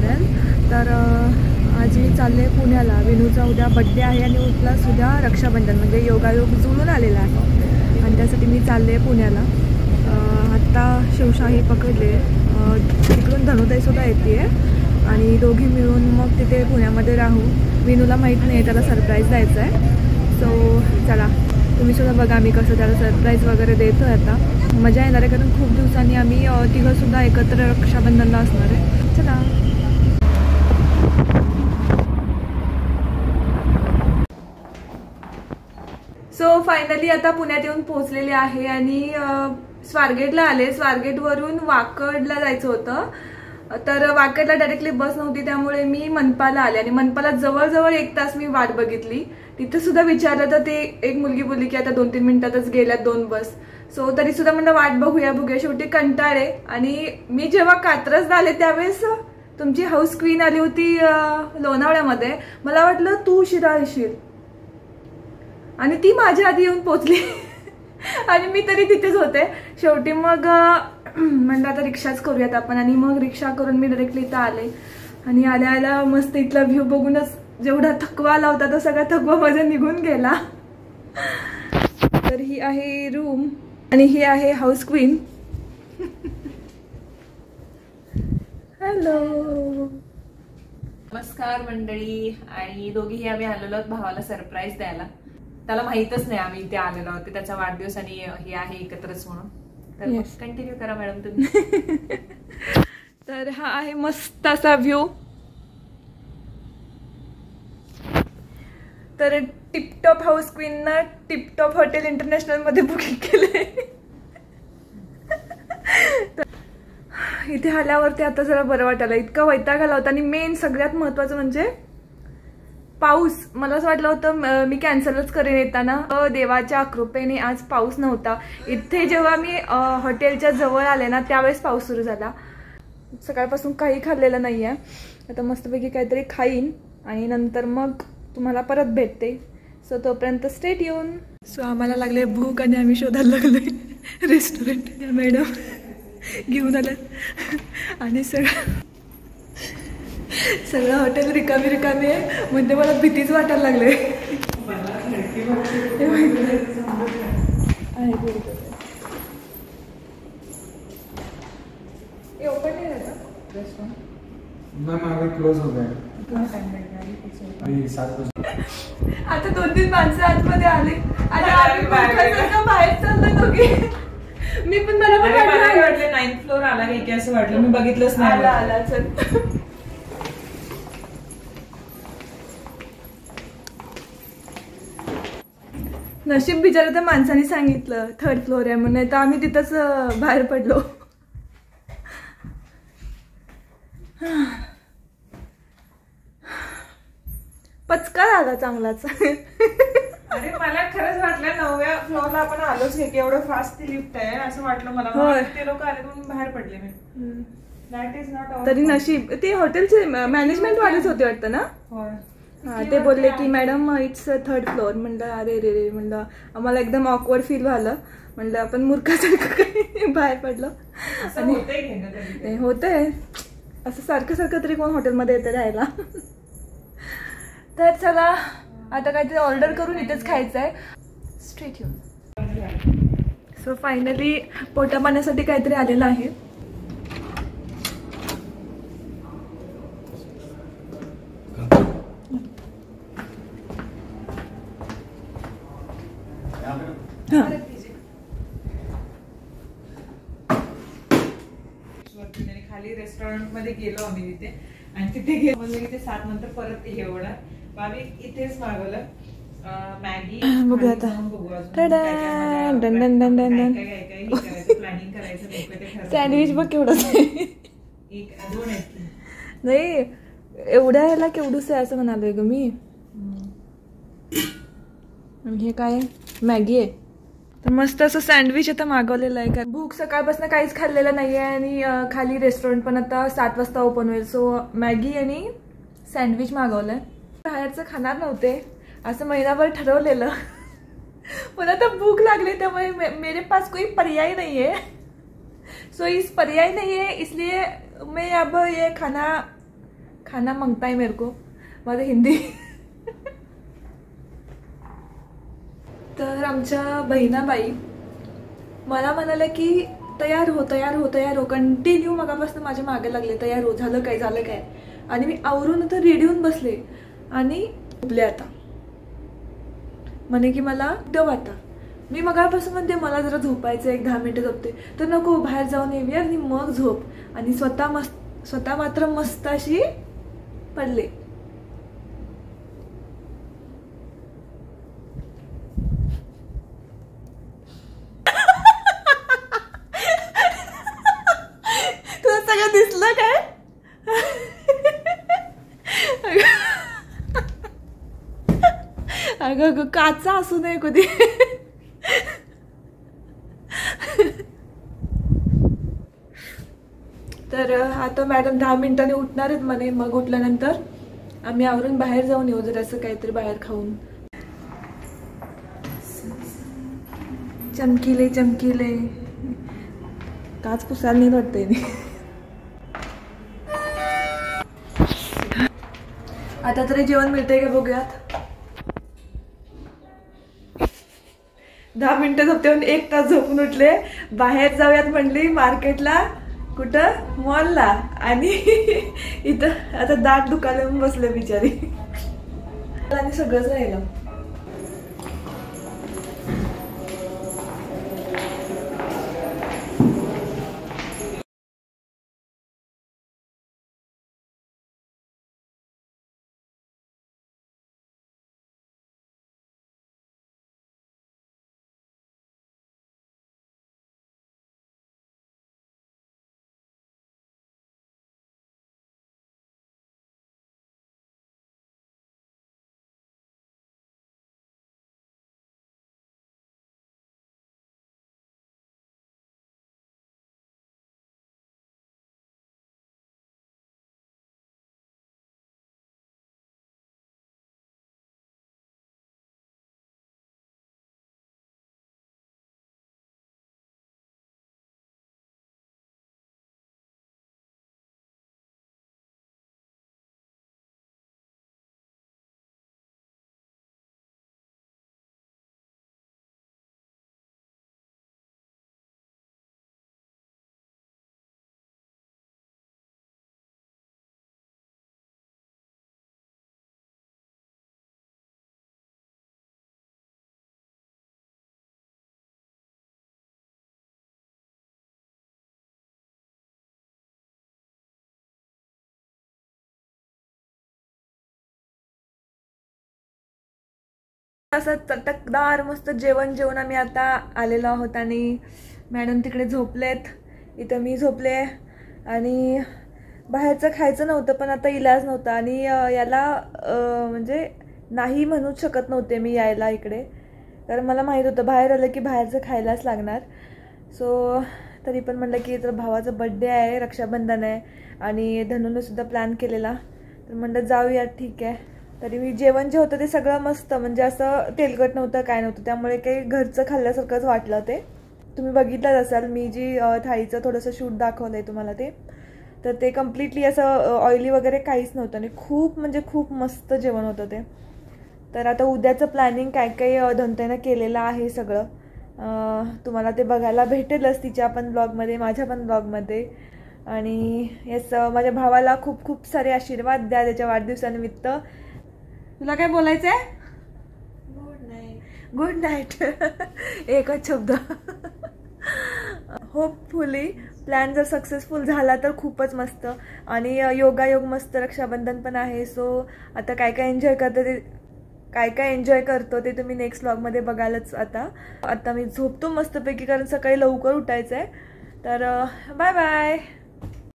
Channel तर आज मी चालले पुण्याला. विनूचा उद्या बड्डे आहे आणि प्लस उद्या रक्षाबंधन म्हणजे योगायोग जुळून आलेला आहे. आणि त्यासाठी मी चालले पुण्याला. आत्ता शिवशाही पकडले. तिकडून धनुताईसुद्धा येते आहे आणि दोघी मिळून मग तिथे पुण्यामध्ये राहू. विनूला माहीत नाही त्याला सरप्राईज द्यायचं आहे सो चला. तुम्ही सुद्धा बघा आम्ही कसं त्याला सरप्राईज वगैरे देतो आहे आता. मजा येणार आहे कारण खूप दिवसांनी आम्ही तिघंसुद्धा एकत्र रक्षाबंधनला असणार आहे. चला. सो फायनली आता पुण्यात येऊन पोहोचलेले आहे आणि स्वारगेटला आले. स्वारगेटवरून वाकडला जायचं होतं. तर वाकडला डायरेक्टली बस नव्हती त्यामुळे मी मनपाला आले. आणि मनपाला जवळजवळ एक तास मी वाट बघितली. तिथं सुद्धा विचारलं तर ते एक मुलगी बोलली की आता दोन तीन मिनिटातच गेल्यात दोन बस सो तरी सुद्धा म्हणलं वाट बघूया बघूया. शेवटी कंटाळे आणि मी जेव्हा कात्रजला आले त्यावेळेस तुमची हाऊस क्वीन आली होती लोणावळ्यामध्ये. मला वाटलं तू उशिरा येशील. आणि ती माझ्या आधी येऊन पोचली. आणि मी तरी तिथेच होते. शेवटी मग म्हणलं आता रिक्षाच करूयात आपण. आणि मग रिक्षा करून मी डायरेक्टली इथं आले. आणि आल्या आल्या मस्त इथला व्ह्यू बघूनच जेवढा थकवा आला होता तो सगळा थकवा माझा निघून गेला. तर ही आहे रूम आणि ही आहे हाऊस क्वीन हॅलो नमस्कार मंडळी. आणि दोघीही आम्ही आलेलो आहोत भावाला सरप्राईज द्यायला. त्याला माहितच नाही आम्ही इथे आलेलो आहोत. ते त्याचा वाढदिवस आणि हे आहे एकत्रच म्हणून. तर. कंटिन्यू करा मॅडम तुम्ही. तर हा आहे मस्त असा व्ह्यू तर टिपटॉप हाऊस क्वीननं टिपटॉप हॉटेल इंटरनॅशनलमध्ये बुकिंग केलंय. इथे आल्यावरती आता जरा बरं वाटायला. इतका वैताग आला होता आणि मेन सगळ्यात महत्वाचं म्हणजे पाऊस मला असं वाटलं होतं मी कॅन्सलच करेन येताना. देवाच्या कृपेने आज पाऊस नव्हता. इथे जेव्हा मी हॉटेलच्या जवळ आले ना त्यावेळेस पाऊस सुरू झाला. सकाळपासून काही खाल्लेलं नाही आहे आता मस्तपैकी काहीतरी खाईन आणि नंतर मग तुम्हाला परत भेटते. सो तोपर्यंत स्टेट येऊन सो आम्हाला लागले भूक आणि आम्ही शोधायला लागले रेस्टॉरंट मॅडम घेऊन आल्या आणि सगळं सगळं हॉटेल रिकामी रिकामी आहे. म्हणजे मला भीतीच वाटायला लागले ओपन नाही क्लोज हो आता दोन तीन माणसं आतमध्ये आली. आणि अरे आम्ही बाहेर चाललोय दोघे. मी पण मला वाटलं नाईन्थ फ्लोर आला नाही की असं वाटलं. मी बघितलंच नाही. आला आला चल. नशीब बिचारा त्या माणसाने सांगितलं थर्ड फ्लोर आहे म्हणून. नाही तर आम्ही तिथंच बाहेर पडलो. पचका झाला चांगलाच. अरे मला खरंच वाटलं नवव्या फ्लोअरला आपण आलोच हे की एवढं फास्ट ती लिफ्ट आहे असं वाटलं मला. ते लोक आले म्हणून बाहेर पडले मी. दॅट इज नॉट तरी नशीब. ते हॉटेलचे मॅनेजमेंट वालेच होते वाटतं ना? होय. हा ते बोलले की मॅडम इट्स थर्ड फ्लोअर. म्हणलं अरे रे रे म्हणलं आम्हाला एकदम ऑकवर्ड फील झालं. म्हणलं आपण मूर्खासारखं काही बाहेर पडलो. आणि होतंय असं सारखं सारखं तरी कोण हॉटेलमध्ये येतं राहायला? तर चला आता काहीतरी ऑर्डर करून इथेच खायचं आहे स्ट्रेट येऊन सो फायनली पोटा पाण्यासाठी काहीतरी आलेलं आहे हा. वरती आणि खाली रेस्टॉरंटमध्ये गेलो आम्ही तिथे आणि तिथे गेलो म्हणलं की ते सात नंतर परत हे होणार आम्ही इथेच मागवलं मॅगी आता. बघू अजून टाडा! काय काय done, done, done, done, done. काय काय काय करायचं प्लॅनिंग करायचं नेमकं ते ठरवलं. सँडविच बघ केवढं. नाही एवढ्या ह्याला केवढूस आहे असं म्हणालोय ग मी हे काय? मॅगी आहे मस्त असं सँडविच आता मागवलेलं आहे का भूक सकाळपासून काहीच खाल्लेलं नाही आहे आणि खाली रेस्टॉरंट पण आता सात वाजता ओपन होईल. सो मॅगी आणि सँडविच मागवलं आहे बाहेरचं खाणार नव्हते. असं महिनाभर ठरवलेलं. मला आता भूक लागली त्यामुळे मे- मेरे पास कोई पर्याय नहीं है सो इस पर्याय नहीं है इसलिए मैं अब ये खाना खाना मांगता है मेरे को. माझं हिंदी तर आमच्या बहिणाबाई मला म्हणाल्या की तयार हो तयार हो तयार हो कंटिन्यू मगापासून माझ्या मागे लागले. तयार हो झालं काय झालं काय? आणि मी आवरून आता रेडी होऊन बसले आणि झोपले आता. म्हणे की मला डव आता मी मगापासून म्हणते मला जरा झोपायचं एक दहा मिनिटं झोपते. तर नको बाहेर जाऊन येऊया आणि मग झोप. आणि स्वतः मस्त स्वतः मात्र मस्त अशी पडले तुला सगळं दिसलं काय अगं अगं काचा असू नये कधी. तर आता मॅडम दहा मिनिटांनी उठणार आहेत म्हणे मग उठल्यानंतर आम्ही आवरून बाहेर जाऊन येऊ जर असं काहीतरी बाहेर खाऊन. चमकीले चमकीले. काच पुसायला नाही वाटतंय मी आता तरी जेवण मिळतंय का बघूयात? दहा मिनिटं झोपते एक तास झोपून उठले. बाहेर जाऊयात म्हणली मार्केटला कुठं? मॉलला. आणि इथं आता दाट दुकान बसले बिचारी. आणि सगळंच राहिलं. असं चटकदार मस्त जेवण जेवण आम्ही आता आलेलो आहोत आणि मॅडम तिकडे झोपलेत. इथं मी झोपले आणि बाहेरचं खायचं नव्हतं पण आता इलाज नव्हता आणि याला म्हणजे नाही म्हणूच शकत नव्हते मी यायला इकडे. कारण मला माहीत होतं बाहेर आलं की बाहेरचं खायलाच लागणार. सो तरी पण म्हणलं की तर भावाचा बड्डे आहे रक्षाबंधन आहे आणि धनुनं सुद्धा प्लॅन केलेला. तर म्हणलं जाऊया ठीक आहे. तरी मी जेवण जे होतं ते सगळं मस्त म्हणजे असं तेलकट नव्हतं काय नव्हतं. त्यामुळे काही घरचं खाल्ल्यासारखंच वाटलं ते. तुम्ही बघितलंच असाल मी जी थाळीचं थोडंसं शूट दाखवलं आहे तुम्हाला ते तर ते कम्प्लिटली असं ऑइली वगैरे काहीच नव्हतं. आणि खूप म्हणजे खूप मस्त जेवण होतं ते. तर आता उद्याचं प्लॅनिंग काय काय धनतेनं केलेलं आहे सगळं तुम्हाला ते बघायला भेटेलच तिच्या पण ब्लॉगमध्ये माझ्या पण ब्लॉगमध्ये आणि याचं माझ्या भावाला खूप खूप सारे आशीर्वाद द्या त्याच्या वाढदिवसानिमित्त. तुला काय बोलायचं आहे गुड नाईट गुड नाईट एकच शब्द. होपफुली प्लॅन जर सक्सेसफुल झाला तर खूपच मस्त. आणि योगायोग मस्त रक्षाबंधन पण आहे. सो आता काय काय एन्जॉय करतं ते काय काय एन्जॉय करतो ते तुम्ही नेक्स्ट व्लॉगमध्ये बघालच आता. आता मी झोपतो मस्तपैकी कारण सकाळी लवकर उठायचं आहे तर बाय बाय